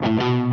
嗯